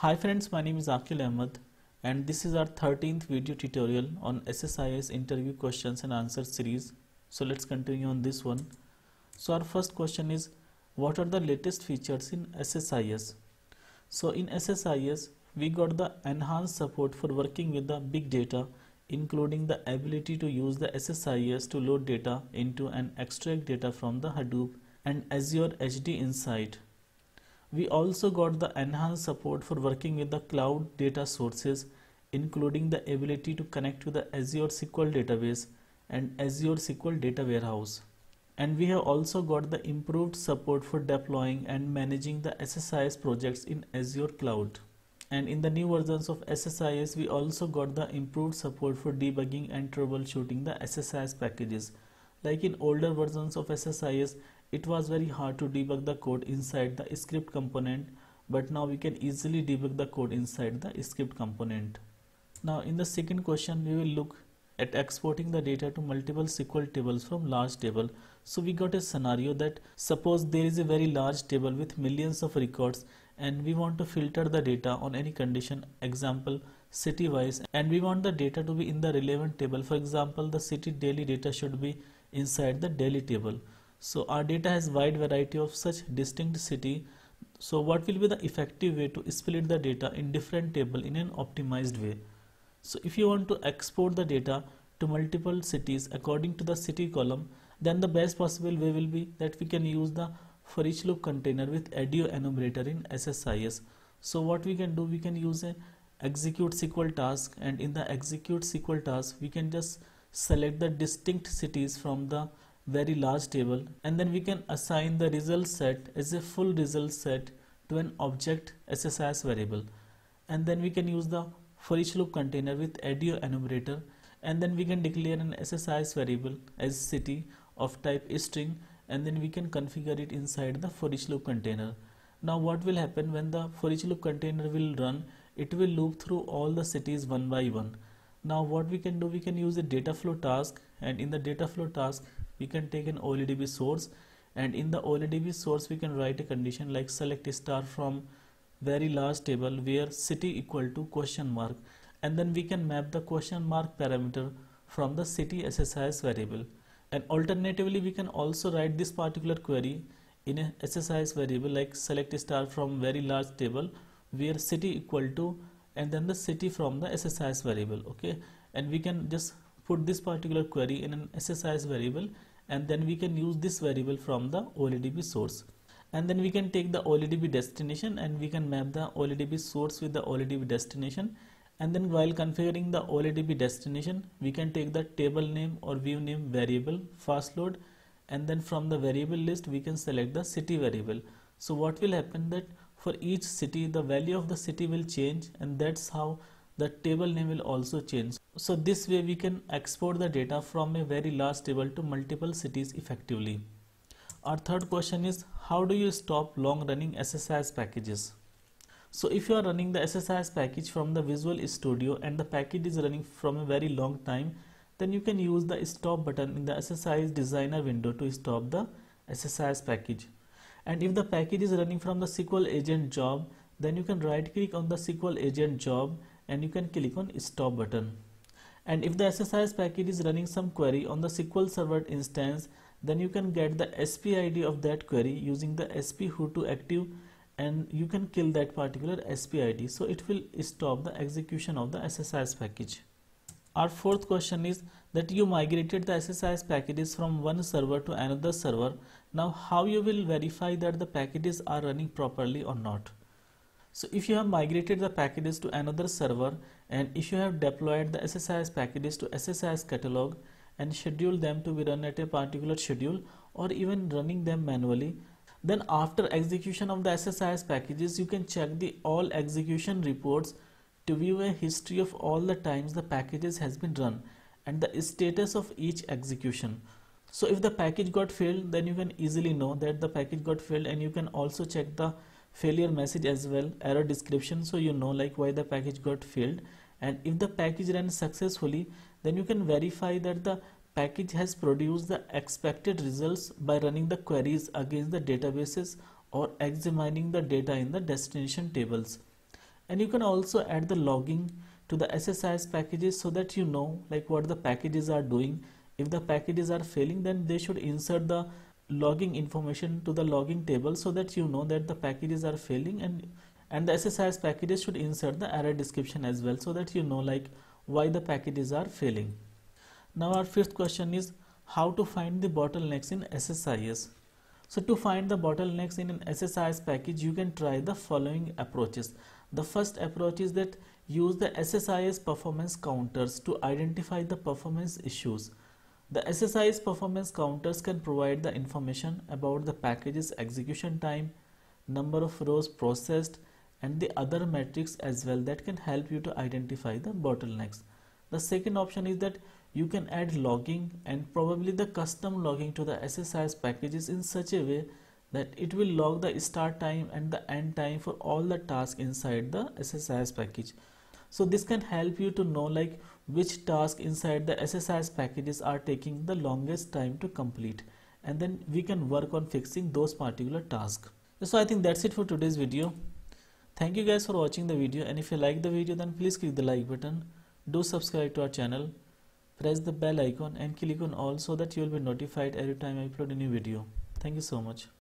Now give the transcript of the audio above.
Hi friends, my name is Aqil Ahmed and this is our 13th video tutorial on SSIS interview questions and answers series. So let's continue on this one. So our first question is what are the latest features in SSIS? So in SSIS we got the enhanced support for working with the big data including the ability to use the SSIS to load data into and extract data from the Hadoop and Azure HD Insight. We also got the enhanced support for working with the cloud data sources including the ability to connect to the Azure SQL database and Azure SQL data warehouse. And we have also got the improved support for deploying and managing the SSIS projects in Azure cloud. And in the new versions of SSIS, we also got the improved support for debugging and troubleshooting the SSIS packages. Like in older versions of SSIS, it was very hard to debug the code inside the script component but now we can easily debug the code inside the script component. Now in the second question we will look at exporting the data to multiple SQL tables from large table. So we got a scenario that suppose there is a very large table with millions of records and we want to filter the data on any condition example city wise and we want the data to be in the relevant table for example the city Delhi data should be inside the Delhi table so our data has wide variety of such distinct city. So what will be the effective way to split the data in different table in an optimized way? So if you want to export the data to multiple cities according to the city column then the best possible way will be that we can use the for each loop container with ADO enumerator in SSIS so what we can do we can use a execute SQL task and in the execute SQL task we can just select the distinct cities from the very large table and then we can assign the result set as a full result set to an object SSIS variable. And then we can use the for each loop container with ADO enumerator and then we can declare an SSIS variable as city of type string and then we can configure it inside the for each loop container. Now what will happen when the for each loop container will run? It will loop through all the cities one by one. Now what we can do we can use a data flow task and in the data flow task we can take an OLEDB source and in the OLEDB source we can write a condition like select star from very large table where city equal to question mark and then we can map the question mark parameter from the city SSIS variable. And alternatively we can also write this particular query in a SSIS variable like select star from very large table where city equal to and then the city from the SSIS variable okay? And we can just put this particular query in an SSIS variable and then we can use this variable from the OLEDB source. And then we can take the OLEDB destination and we can map the OLEDB source with the OLEDB destination. And then while configuring the OLEDB destination we can take the table name or view name variable fast load. And then from the variable list we can select the city variable. So what will happen that for each city the value of the city will change and that's how the table name will also change. So this way we can export the data from a very large table to multiple cities effectively. Our third question is how do you stop long running SSIS packages? So if you are running the SSIS package from the Visual Studio and the package is running from a very long time, then you can use the stop button in the SSIS designer window to stop the SSIS package. And if the package is running from the SQL agent job, then you can right click on the SQL agent job and you can click on stop button. And if the SSIS package is running some query on the SQL Server instance, then you can get the SP ID of that query using the SP who2 active and you can kill that particular SPID so it will stop the execution of the SSIS package. Our fourth question is that you migrated the SSIS packages from one server to another server. Now how you will verify that the packages are running properly or not. So if you have migrated the packages to another server and if you have deployed the SSIS packages to SSIS catalog and scheduled them to be run at a particular schedule or even running them manually then after execution of the SSIS packages, you can check the all execution reports to view a history of all the times the packages has been run and the status of each execution. So if the package got failed, then you can easily know that the package got failed and you can also check the failure message as well, error description. So you know like why the package got failed. And if the package ran successfully then you can verify that the package has produced the expected results by running the queries against the databases or examining the data in the destination tables. and you can also add the logging to the SSIS packages so that you know like what the packages are doing. If the packages are failing then they should insert the logging information to the logging table so that you know that the packages are failing and and the SSIS packages should insert the error description as well so that you know like why the packages are failing. Now our fifth question is how to find the bottlenecks in SSIS. So to find the bottlenecks in an SSIS package you can try the following approaches. The first approach is that use the SSIS performance counters to identify the performance issues. The SSIS performance counters can provide the information about the package's execution time, number of rows processed, and the other metrics as well that can help you to identify the bottlenecks. The second option is that you can add logging and probably the custom logging to the SSIS packages in such a way that it will log the start time and the end time for all the tasks inside the SSIS package. So this can help you to know like which task inside the SSIS packages are taking the longest time to complete and then we can work on fixing those particular tasks. So I think that's it for today's video. Thank you guys for watching the video and if you like the video then please click the like button. Do subscribe to our channel. Press the bell icon and click on all so that you will be notified every time I upload a new video. Thank you so much.